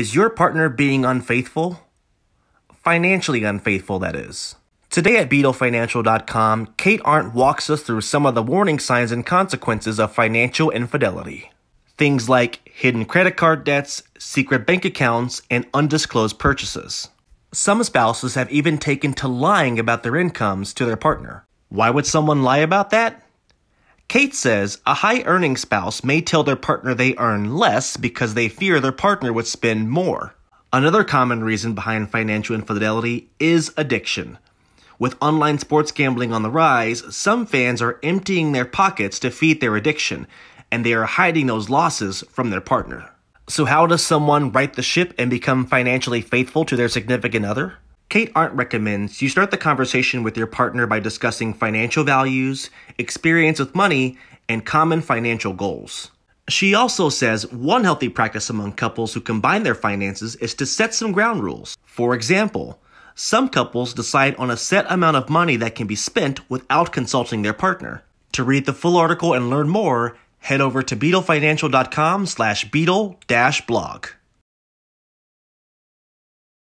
Is your partner being unfaithful? Financially unfaithful, that is. Today at BedelFinancial.com, Kate Arndt walks us through some of the warning signs and consequences of financial infidelity. Things like hidden credit card debts, secret bank accounts, and undisclosed purchases. Some spouses have even taken to lying about their incomes to their partner. Why would someone lie about that? Kate says a high earning spouse may tell their partner they earn less because they fear their partner would spend more. Another common reason behind financial infidelity is addiction. With online sports gambling on the rise, some fans are emptying their pockets to feed their addiction, and they are hiding those losses from their partner. So, how does someone right the ship and become financially faithful to their significant other? Kate Arndt recommends you start the conversation with your partner by discussing financial values, experience with money, and common financial goals. She also says one healthy practice among couples who combine their finances is to set some ground rules. For example, some couples decide on a set amount of money that can be spent without consulting their partner. To read the full article and learn more, head over to bedelfinancial.com slash bedel-blog.